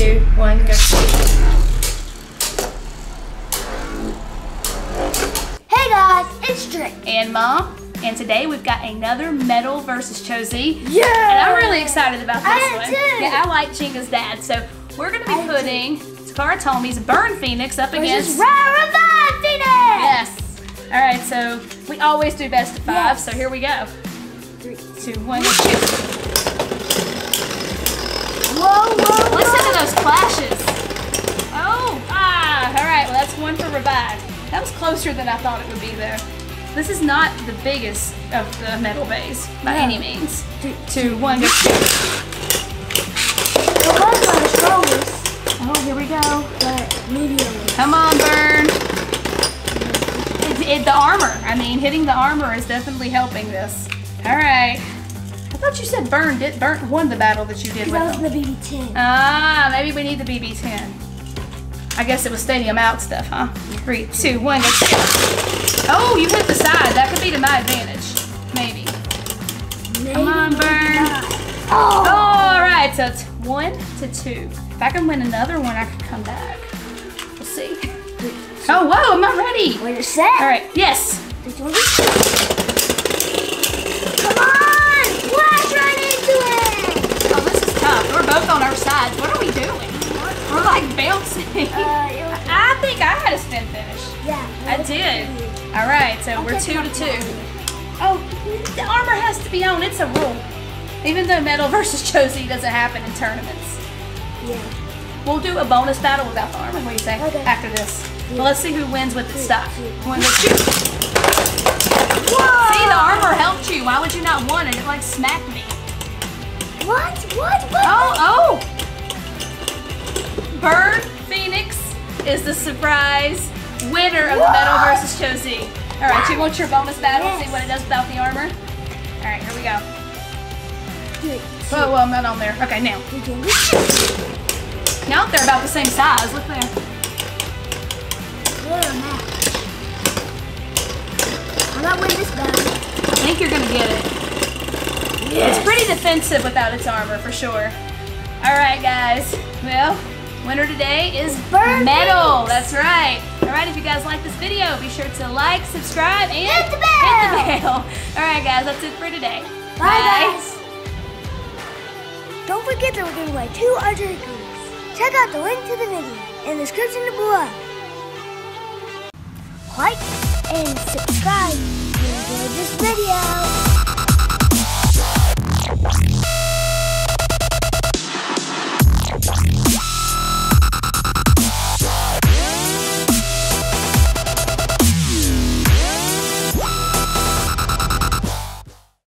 one, go. Hey guys, it's Drake. And Mom. And today we've got another Metal versus Cho Z. Yeah. And I'm really excited about this I one. too. Yeah, I like Chinga's dad. So we're going to be I do. putting Takara Tomy's Burn Phoenix up Versus against. Rare Revive Phoenix. Yes. All right, so we always do best of five. Yes. So here we go. Three. Two, shoot. Whoa, whoa, Listen to those clashes. Oh, ah. All right, well, that's one for Revive. That was closer than I thought it would be, there. This is not the biggest of the metal bays by No. any means. Two. Two, one, go. shoot. The one's not Oh, here we go. but medium. Come on, Burn. It, it, the armor. I mean, hitting the armor is definitely helping this. All right. Thought you said Burn did Burn won the battle that you did with That was him. the BB-10. Ah, maybe we need the BB-10. I guess it was stadium out stuff, huh? Three, two, one, go. Oh, you hit the side. That could be to my advantage. Maybe. Maybe Come on, Burn. Oh, Oh. all right. So it's one to two. If I can win another one, I could come back. We'll see. Oh, whoa, am I ready? Wait a sec. All right. Yes. Did. All right, so we're two to two. Oh, the armor has to be on. It's a rule. Even though Metal versus Cho Z doesn't happen in tournaments. Yeah. We'll do a bonus battle without the armor. What do you say? Okay. After this. Yeah. Well, let's see who wins with the stuff. yeah. One, go, shoot. Whoa! See, the armor helped you. Why would you not want it? It like smacked me. What? What? What? Oh, oh! Burn Phoenix is the surprise winner of the Metal versus Cho Z. All right, you want your bonus battle? Yes. See what it does without the armor. All right, here we go. Whoa, whoa, I'm not on there. Okay, now. Now they're about the same size. Look there. What a match. I'm not winning this battle. I think you're gonna get it. Yes. It's pretty defensive without its armor for sure. All right, guys. Well, winner today is Burn Metal. That's right guys like this video, be sure to like, subscribe, and hit the bell. Hit the bell. All right, guys, that's it for today. Bye, Bye. guys. Don't forget that we're giving away two RJ Goodies. Check out the link to the video in the description below. Like and subscribe if you enjoyed this video.